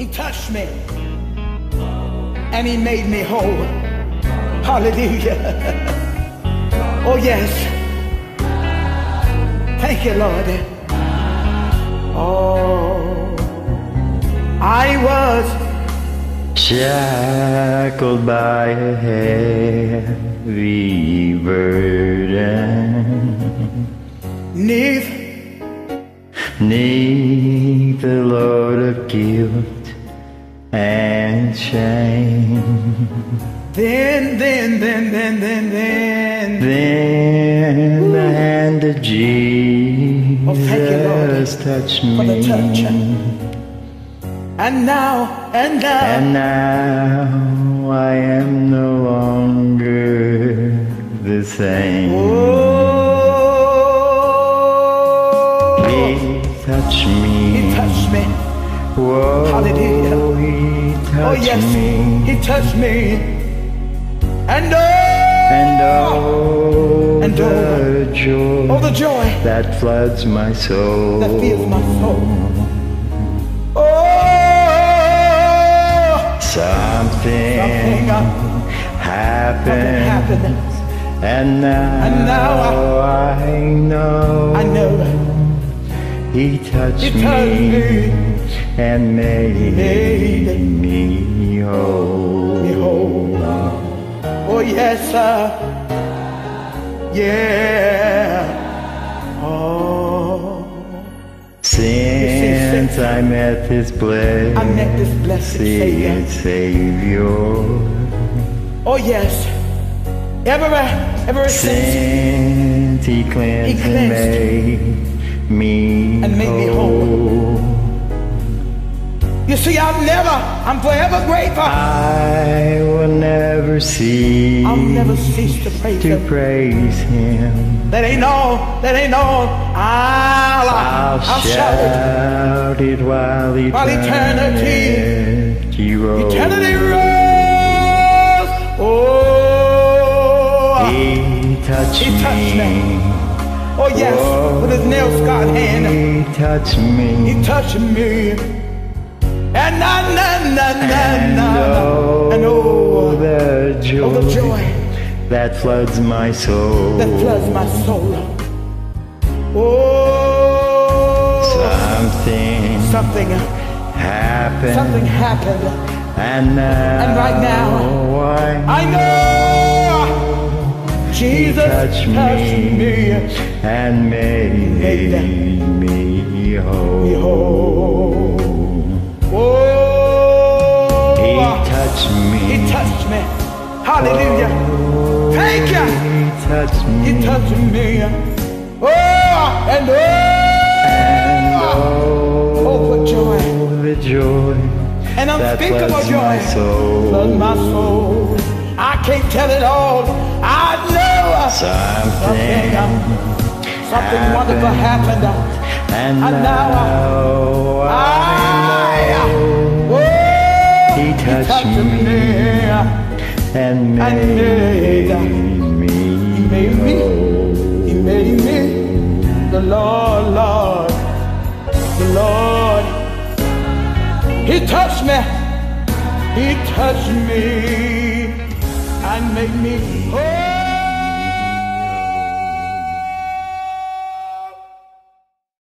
He touched me. And he made me whole. Hallelujah. oh, yes. Thank you, Lord. Oh, I was shackled by a heavy burden. Neath, neath the load of guilt and shame. Then, then, then, then, then, then. Then the hand of oh, Jesus oh, you, touched me. Touch. And now, and now. And now I am no longer the same. Oh, he touched me. He touched me. Whoa, Hallelujah. Oh, he oh, touched oh, yes, me. He touched me. And oh, oh, and oh, and the oh, joy, oh, the joy that floods my soul, that fills my soul. Oh, something, something happened, happened, and now, and now I, I know, I know. He touched, he touched me, me, and made, made me whole. Me whole. Oh yes, sir. Yeah. Oh. Since I met this blessed, I met this blessed Savior. Savior. Oh yes. Ever, ever since, since He cleansed, he cleansed and made me and made me whole. You see, I'm never, I'm forever grateful. I will never cease. I'll never cease to praise to Him. praise Him. That ain't all, that ain't all. I'll, I'll, I'll shout it. shout it while eternity, While eternity- rolls. Eternity rolls. Oh, He touched He touched me. oh yes, with his nail scarred hand. He touched me. He touched me. And na na na na and na oh, And oh, the joy, oh, the joy that floods my soul. that floods my soul. Oh, Something, something, happened. something happened. And now, And right now, I, I know Jesus touched touched me. me. and made, Made me Hallelujah. Thank you. He touched me. He touched me. Oh, and oh, And oh, oh, what joy. the joy And unspeakable joy. my soul. My soul. I can't tell it all. I know uh, Something, something, uh, something wonderful happened. Uh, and, And now now I, I know oh, He touched me. and and made, made me. He made me. He made me. The Lord, Lord, the Lord. He touched me. He touched me and made me.